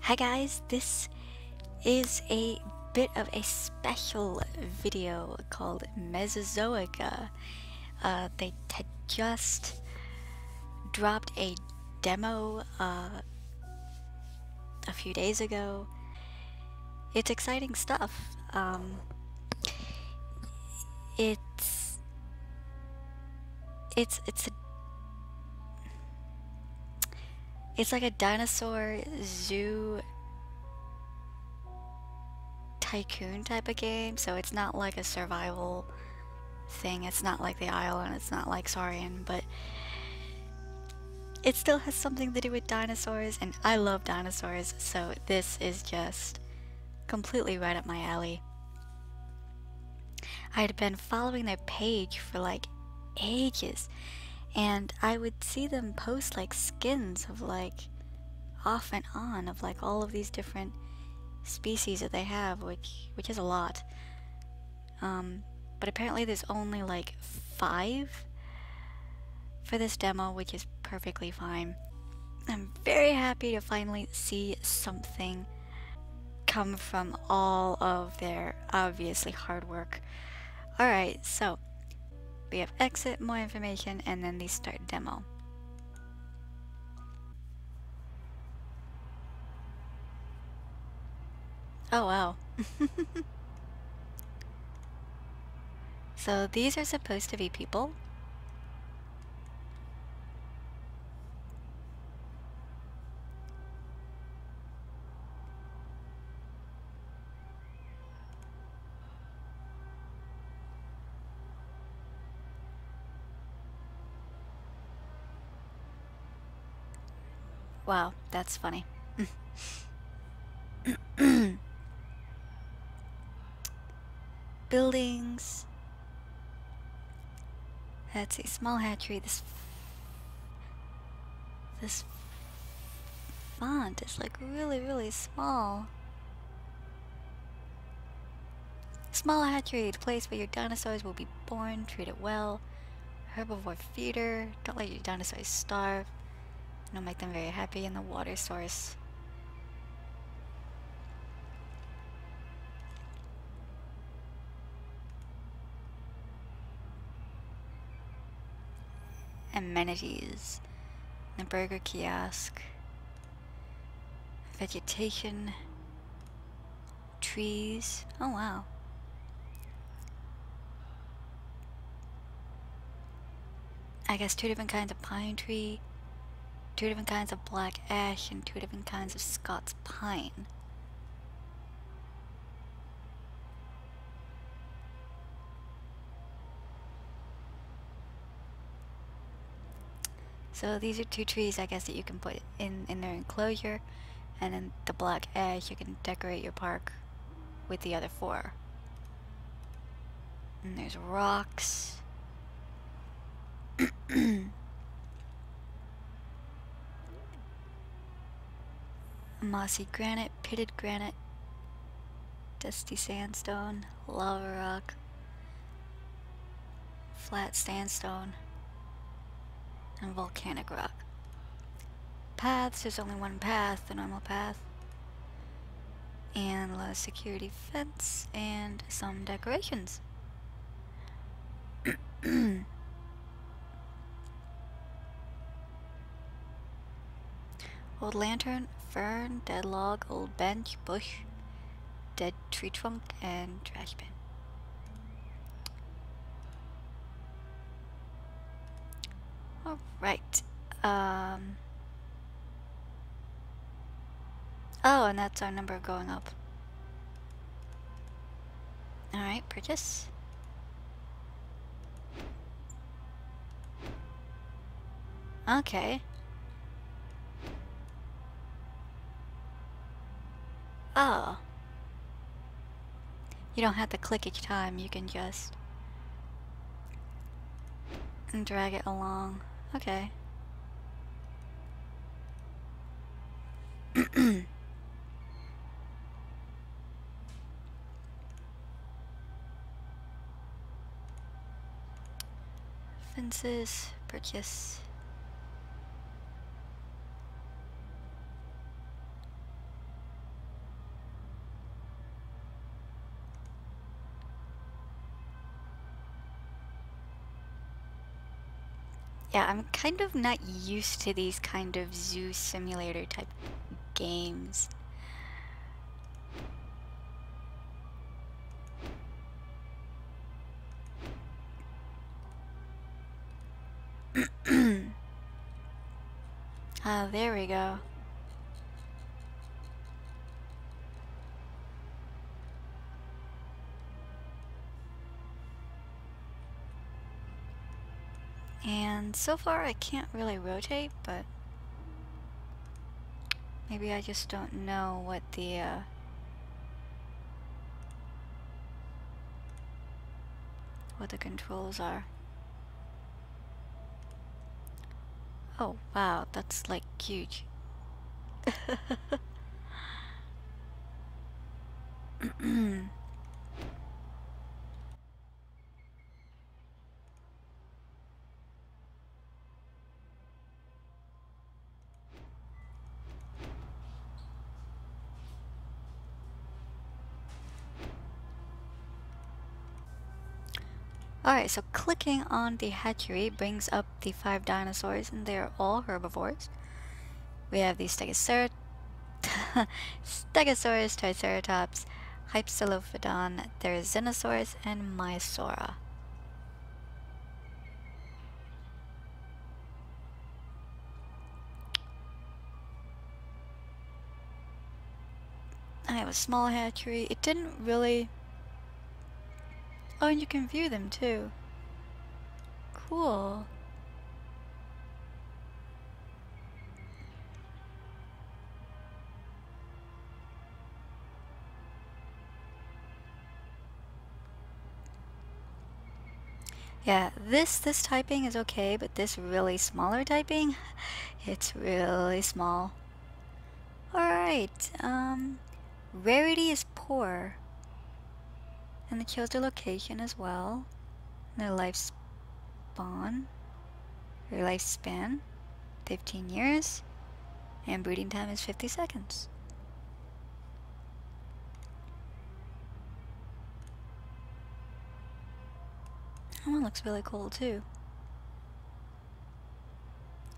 Hi guys, this is a bit of a special video called Mesozoica. Uh, they had just dropped a demo uh, a few days ago. It's exciting stuff. Um, it's it's it's a it's like a dinosaur zoo tycoon type of game, so it's not like a survival thing. It's not like the Isle and it's not like Saurian, but it still has something to do with dinosaurs, and I love dinosaurs, so this is just completely right up my alley. I had been following their page for like ages, and I would see them post like skins of like off and on of like all of these different species that they have, which which is a lot. Um, but apparently there's only like five for this demo, which is perfectly fine. I'm very happy to finally see something come from all of their obviously hard work. Alright, so we have exit, more information, and then the start demo. Oh wow. so these are supposed to be people? Wow, that's funny. Buildings. That's a small hatchery. This this font is like really, really small. Small hatchery, the place where your dinosaurs will be born. Treat it well. Herbivore feeder. Don't let your dinosaurs starve. It'll make them very happy in the water source. Amenities. The burger kiosk. Vegetation. Trees. Oh wow. I guess two different kinds of pine tree two different kinds of black ash and two different kinds of Scots pine. So these are two trees I guess that you can put in, in their enclosure and then the black ash you can decorate your park with the other four. And there's rocks. mossy granite, pitted granite, dusty sandstone, lava rock, flat sandstone, and volcanic rock. Paths, there's only one path, the normal path, and a security fence, and some decorations. Old lantern, fern, dead log, old bench, bush, dead tree trunk, and trash bin. Alright. Um. Oh, and that's our number going up. Alright, purchase. Okay. Oh. You don't have to click each time, you can just drag it along. Okay. Fences, purchase. Yeah, I'm kind of not used to these kind of zoo simulator type games. Ah, there we go. And so far I can't really rotate, but maybe I just don't know what the uh, what the controls are. Oh wow, that's like huge. Alright, so clicking on the hatchery brings up the five dinosaurs and they're all herbivores. We have the Stegosaur Stegosaurus, Triceratops, Hypsilophodon, Therizinosaurus, and Maiasaura. I have a small hatchery. It didn't really Oh, and you can view them too. Cool. Yeah, this this typing is okay, but this really smaller typing, it's really small. Alright, um, rarity is poor. And it shows the location as well. Their lifespan. Their lifespan. 15 years. And breeding time is 50 seconds. That one looks really cool too.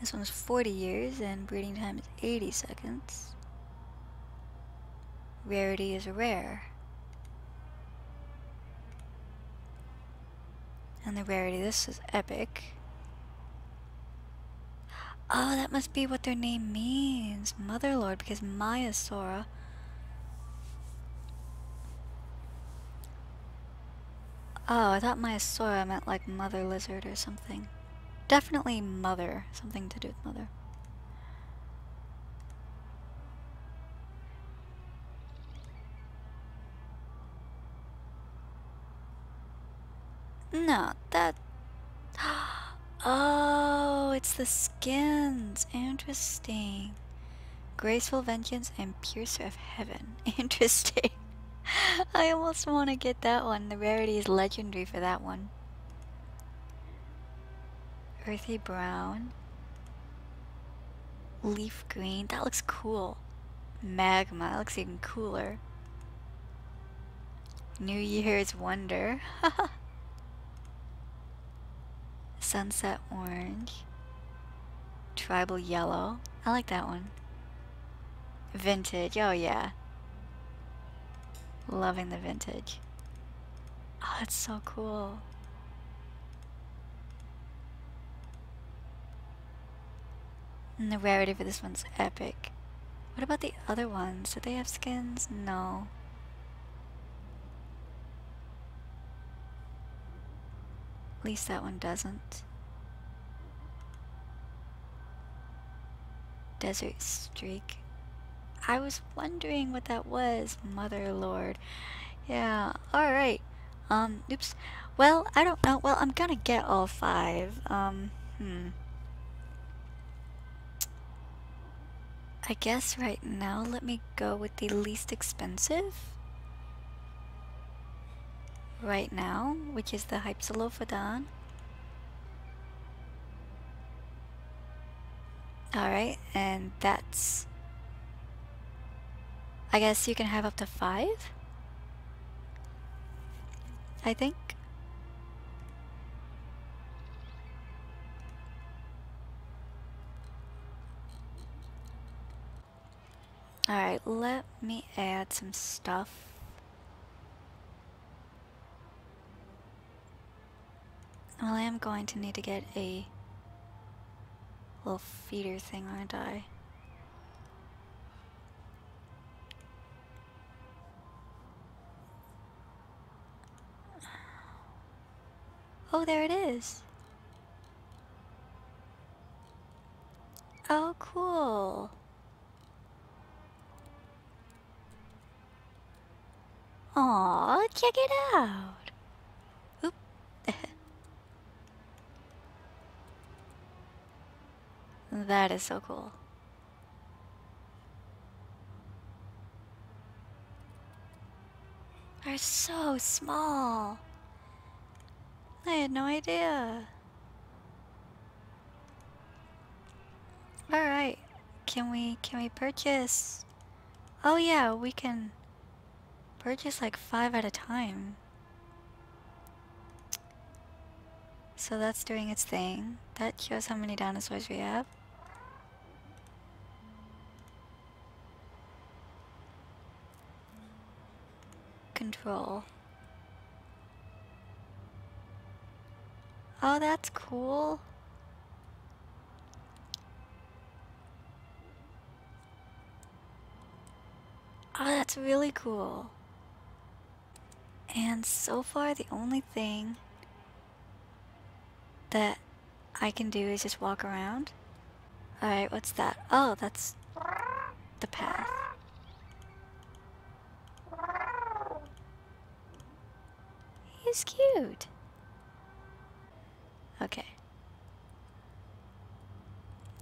This one's 40 years and breeding time is 80 seconds. Rarity is rare. And the rarity, this is epic. Oh, that must be what their name means. Motherlord, because Maiasaura. Oh, I thought Maiasaura meant like mother lizard or something. Definitely mother. Something to do with mother. No, that... Oh, it's the skins. Interesting. Graceful Vengeance and Piercer of Heaven. Interesting. I almost want to get that one. The rarity is legendary for that one. Earthy Brown. Leaf Green. That looks cool. Magma. That looks even cooler. New Year's Wonder. Sunset Orange. Tribal Yellow. I like that one. Vintage. Oh, yeah. Loving the vintage. Oh, that's so cool. And the rarity for this one's epic. What about the other ones? Do they have skins? No. Least that one doesn't. Desert Streak. I was wondering what that was, Mother Lord. Yeah, alright. Um, oops. Well, I don't know. Well, I'm gonna get all five. Um, hmm. I guess right now let me go with the least expensive right now, which is the Hypsilophodon. Alright, and that's... I guess you can have up to five? I think. Alright, let me add some stuff. Well, I am going to need to get a little feeder thing, aren't I? Oh, there it is. Oh, cool. Aw, check it out. That is so cool. They're so small. I had no idea. Alright. Can we can we purchase Oh yeah, we can purchase like five at a time. So that's doing its thing. That shows how many dinosaurs we have. Control. Oh, that's cool. Oh, that's really cool. And so far, the only thing that I can do is just walk around. Alright, what's that? Oh, that's the path. He's cute. Okay.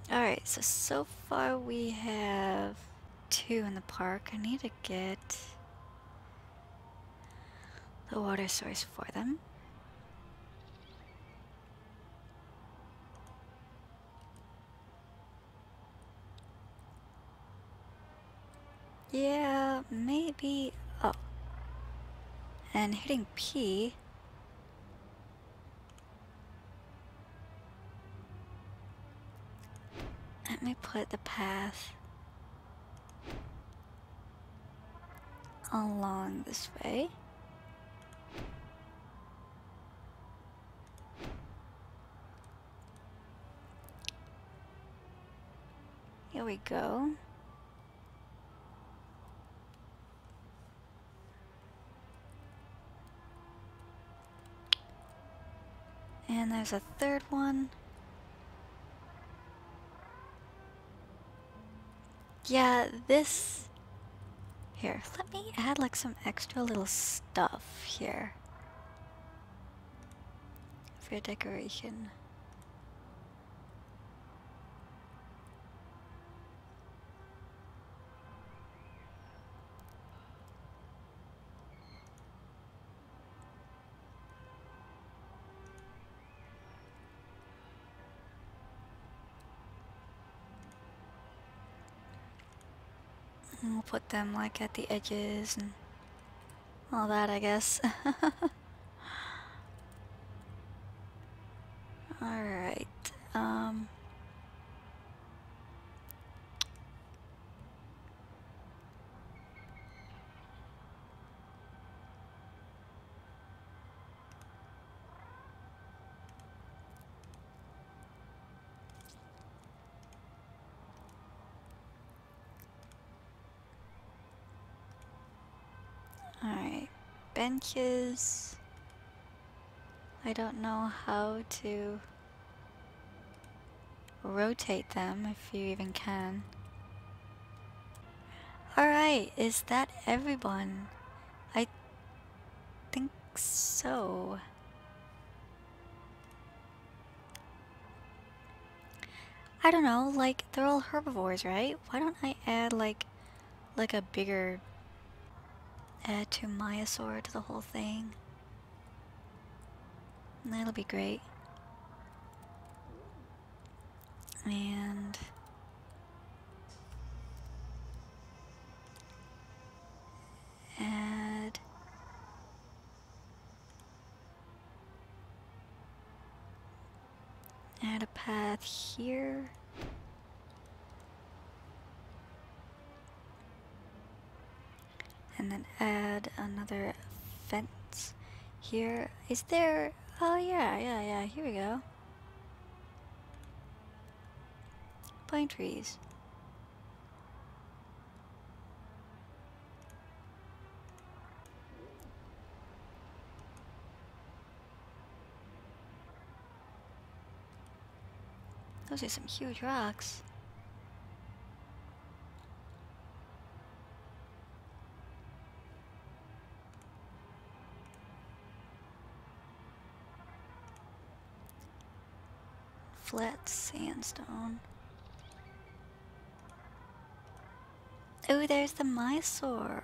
Alright, so so far we have two in the park. I need to get the water source for them. Yeah, maybe. Oh. And hitting P. Let me put the path along this way. Here we go. And there's a third one. Yeah, this... Here, let me add like some extra little stuff here. For decoration. Put them like at the edges and all that, I guess. Alright, um... Alright, benches. I don't know how to rotate them if you even can. Alright, is that everyone? I think so. I don't know, like they're all herbivores, right? Why don't I add like like a bigger add to Maiasaur to the whole thing. And that'll be great. And add add a path here. And then add another fence here. Is there... Oh yeah, yeah, yeah, here we go. Pine trees. Those are some huge rocks. Flat sandstone. Oh, there's the Maiasaur.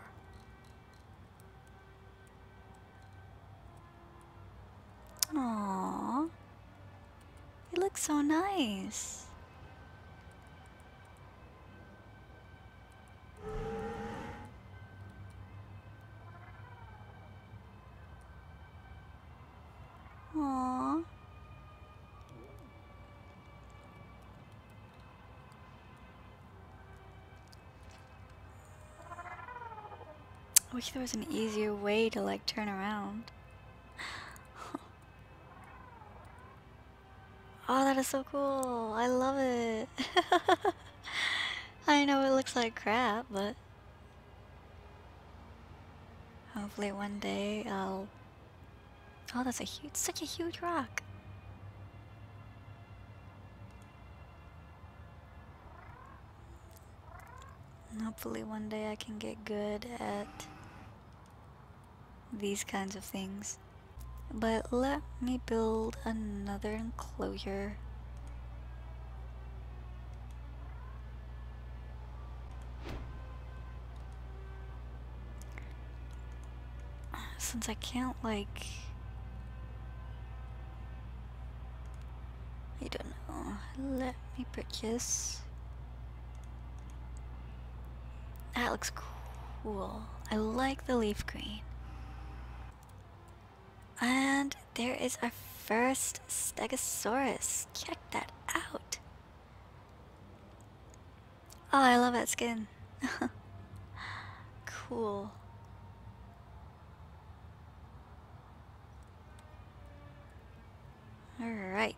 Aww. You look so nice. I wish there was an easier way to like turn around. Oh, that is so cool. I love it. I know it looks like crap, but hopefully one day I'll. Oh, that's a huge, such a huge rock. And hopefully one day I can get good at these kinds of things. But let me build another enclosure. Since I can't like... I don't know. Let me purchase... That looks cool. I like the leaf green. And there is our first Stegosaurus. Check that out. Oh, I love that skin. cool. Alright.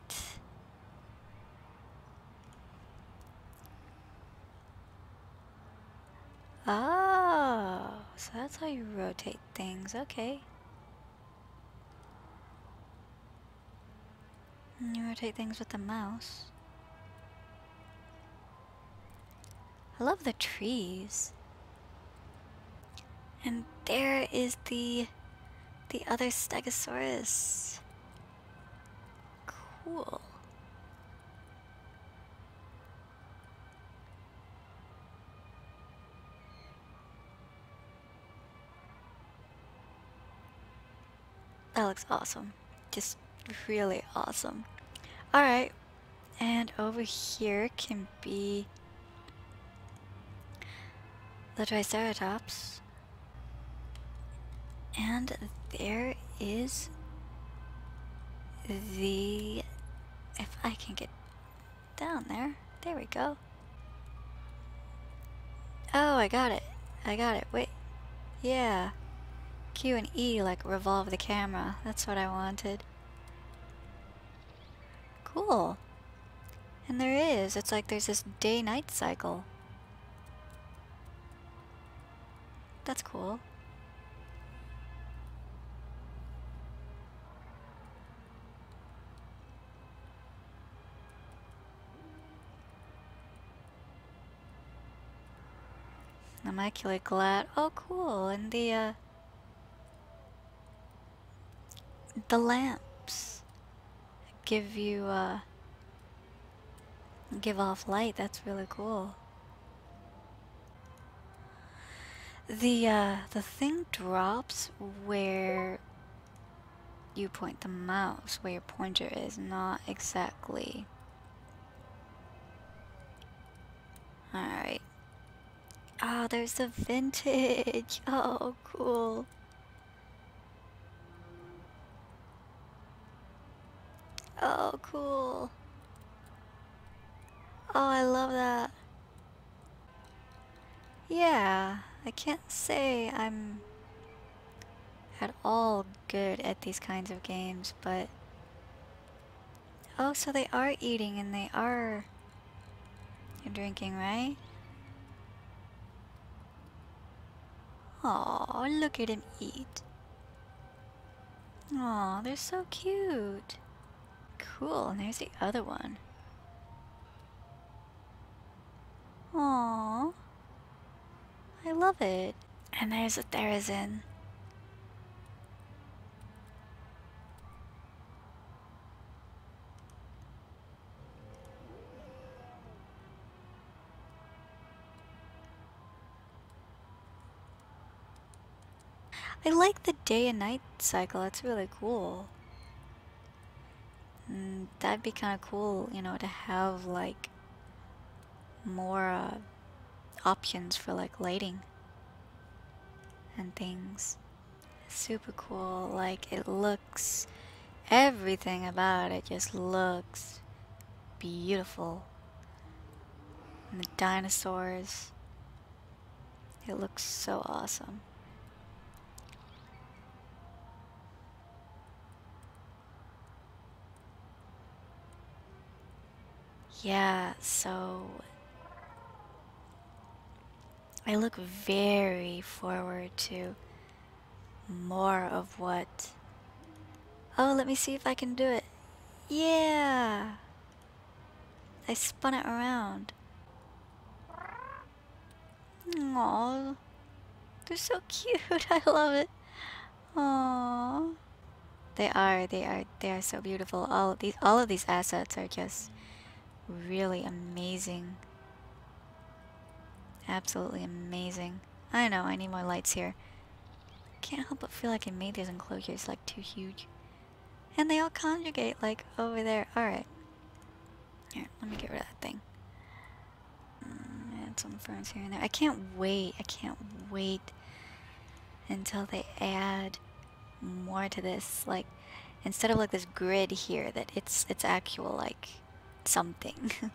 Oh, so that's how you rotate things. Okay. You rotate things with the mouse. I love the trees. And there is the the other Stegosaurus. Cool. That looks awesome. Just really awesome. Alright, and over here can be the Triceratops. And there is the... If I can get down there. There we go. Oh, I got it. I got it. Wait. Yeah. Q and E like revolve the camera. That's what I wanted. Cool. And there is. It's like there's this day-night cycle. That's cool. Immaculate Glad. Oh, cool. And the, uh... The lamps give you, uh... Give off light. That's really cool. The, uh, the thing drops where you point the mouse, where your pointer is, not exactly. Alright. Oh, there's a vintage. Oh, cool. Oh, cool. Oh, I love that. Yeah, I can't say I'm at all good at these kinds of games, but... Oh, so they are eating and they are drinking, right? Oh, look at him eat. Oh, they're so cute. Cool, and there's the other one. Aww. I love it. And there's a Therizin. I like the day and night cycle, that's really cool. Mm, that'd be kind of cool, you know, to have like more uh, options for like lighting and things. Super cool, like it looks, everything about it just looks beautiful. And the dinosaurs, it looks so awesome. Yeah, so I look very forward to more of what. Oh, let me see if I can do it. Yeah! I spun it around. Aww. They're so cute. I love it. Aww. They are, they are, they are so beautiful. All of these, all of these assets are just really amazing. Absolutely amazing. I know, I need more lights here. Can't help but feel like I made these enclosures like too huge. And they all conjugate like over there. Alright. Here, let me get rid of that thing. Mm, add some ferns here and there. I can't wait. I can't wait until they add more to this. Like, instead of like this grid here, that it's it's actual like something.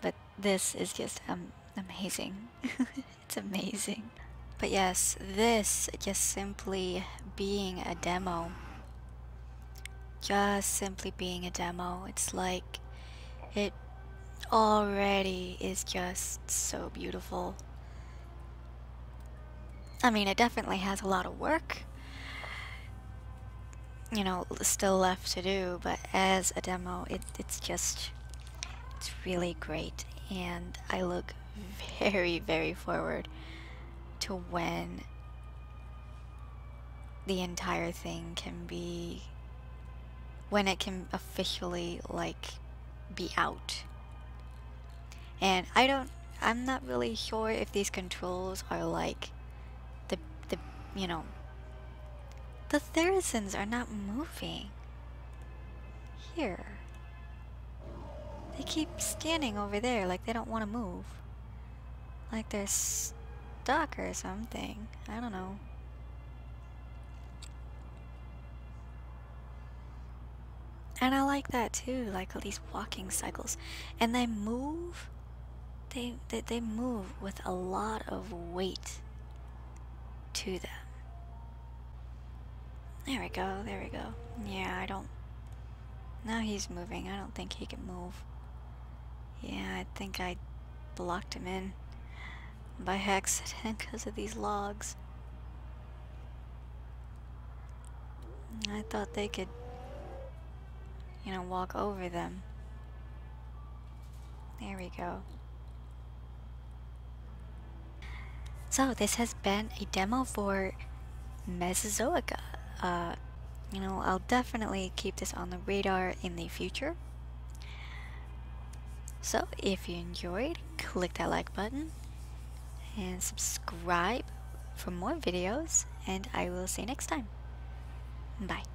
but this is just um, amazing. it's amazing. But yes, this just simply being a demo. Just simply being a demo. It's like it already is just so beautiful. I mean, it definitely has a lot of work, you know, still left to do, but as a demo, it, it's just, it's really great. And I look very, very forward to when the entire thing can be, when it can officially, like, be out. And I don't, I'm not really sure if these controls are like, the, the, you know, the Therizins are not moving. Here. They keep standing over there like they don't want to move. Like they're stuck or something. I don't know. And I like that too, like all these walking cycles. And they move, they, they, they move with a lot of weight to them. There we go, there we go. Yeah, I don't... Now he's moving. I don't think he can move. Yeah, I think I blocked him in by accident because of these logs. I thought they could, you know, walk over them. There we go. So this has been a demo for Mesozoica uh, you know, I'll definitely keep this on the radar in the future. So if you enjoyed, click that like button and subscribe for more videos and I will see you next time. Bye.